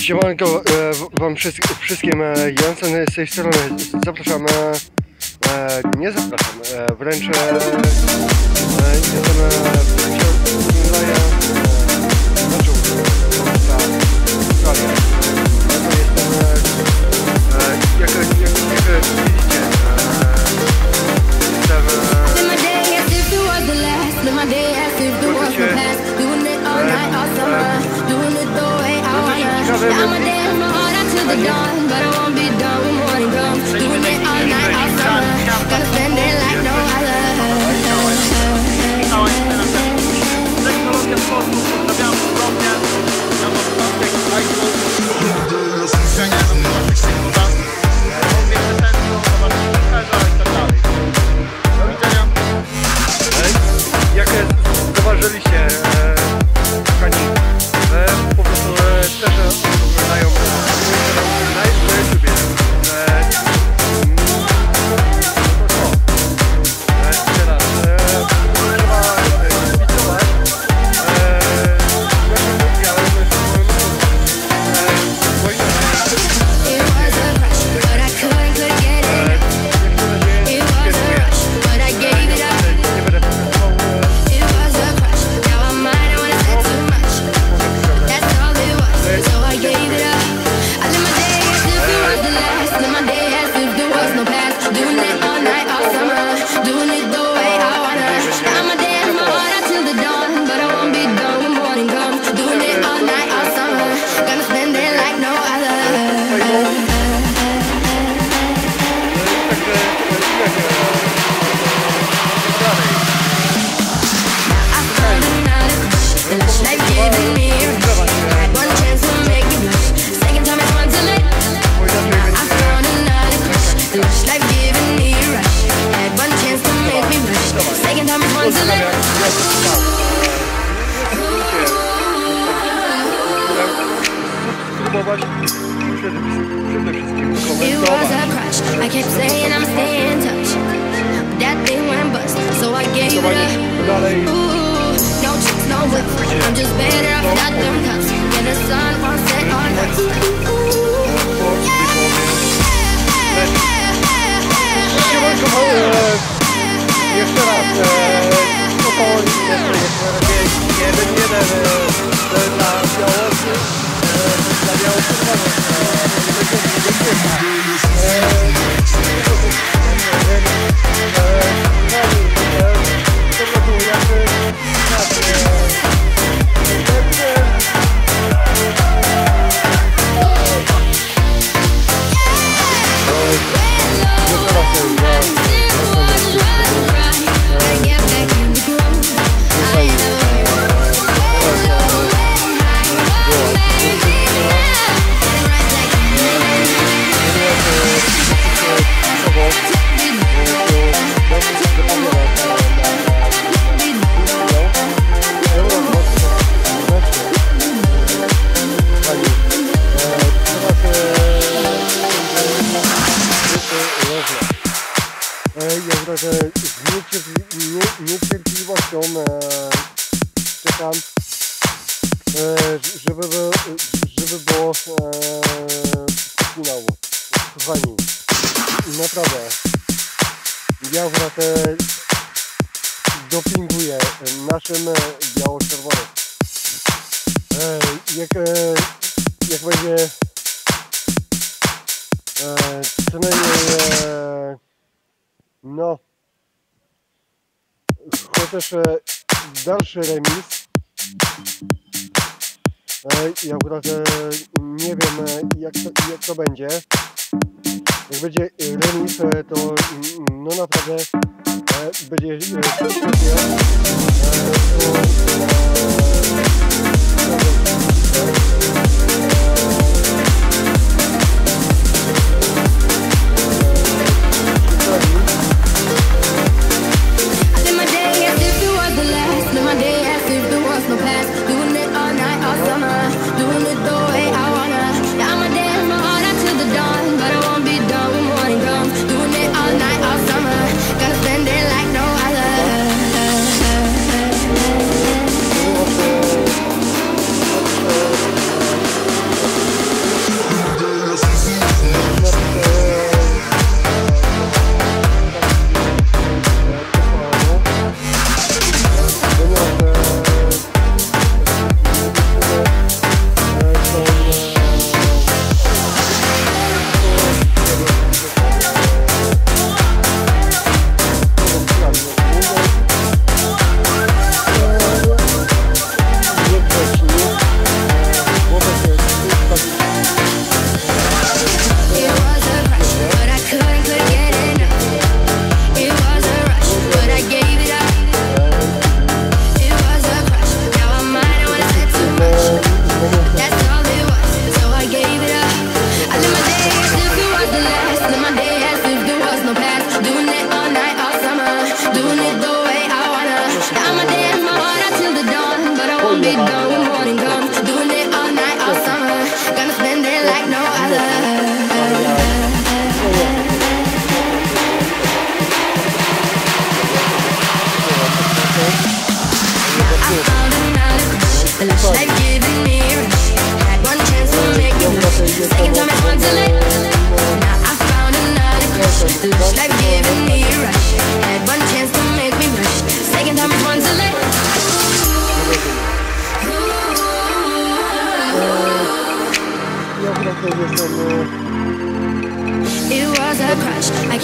Siemanko e, wam wszystkim, e, Jansen z tej strony, zapraszam, e, nie zapraszam, e, wręcz e, jestem e, It was a crush. I kept saying I'm staying in touch. That thing went bust, so I gave it up. No tricks, no. I'm just better off them the sun on us. Yeah, yeah. Nie to jest Norwegii, jeden, jeden, to dla Białorusi, e, dla Białorusi. żeby było wspinało. E, Kochani, naprawdę, ja wratę dopinguję naszym biało-czerwonym. E, jak, e, jak będzie e, przynajmniej e, no chociaż e, dalszy remis i akurat nie wiem jak to, jak to będzie. Jak będzie remis, to no naprawdę będzie świetnie.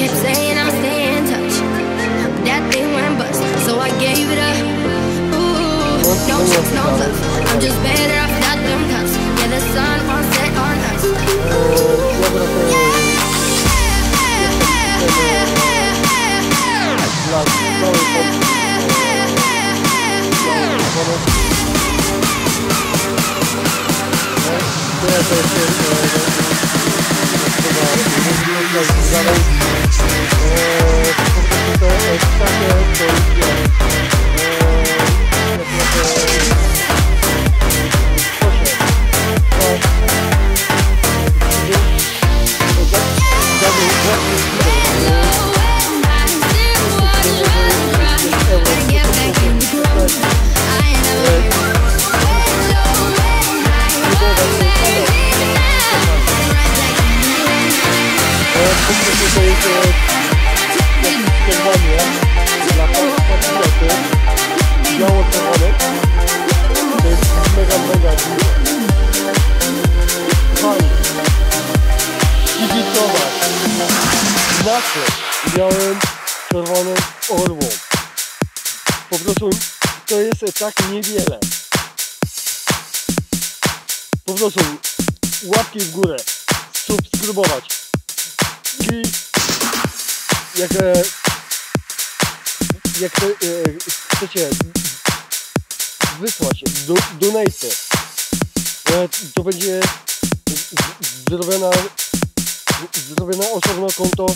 keep saying I'm staying in touch. That thing went bust, so I gave it up. Ooh, no tricks, no love. I'm just better off without them cups. Yeah, the sun won't set on us. Yeah. Yeah, yeah, yeah, yeah for a sucker you. czerwonym orłą. Po prostu to jest tak niewiele. Po prostu łapki w górę, subskrybować i jak, e, jak to, e, chcecie wysłać do, donate, e, to będzie zrobiona, zrobiona osobno konto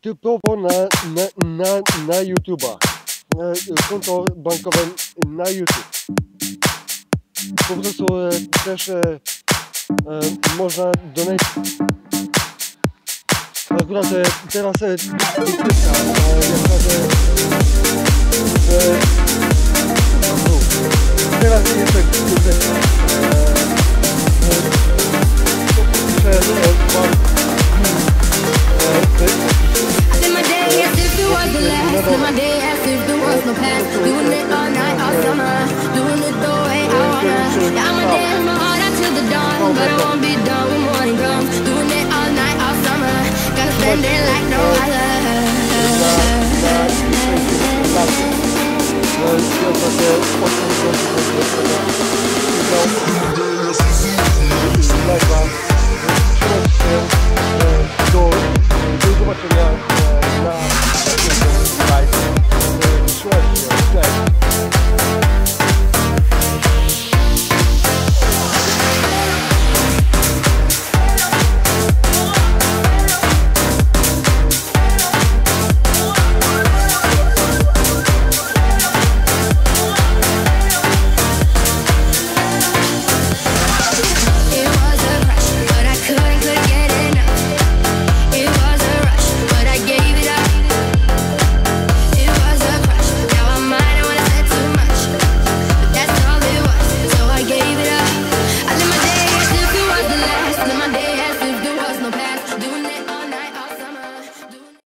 typowo na, na, na, na YouTube'a. Konto bankowe na YouTube. Po prostu też można donate. Akurat teraz teraz jeszcze kurde. Przez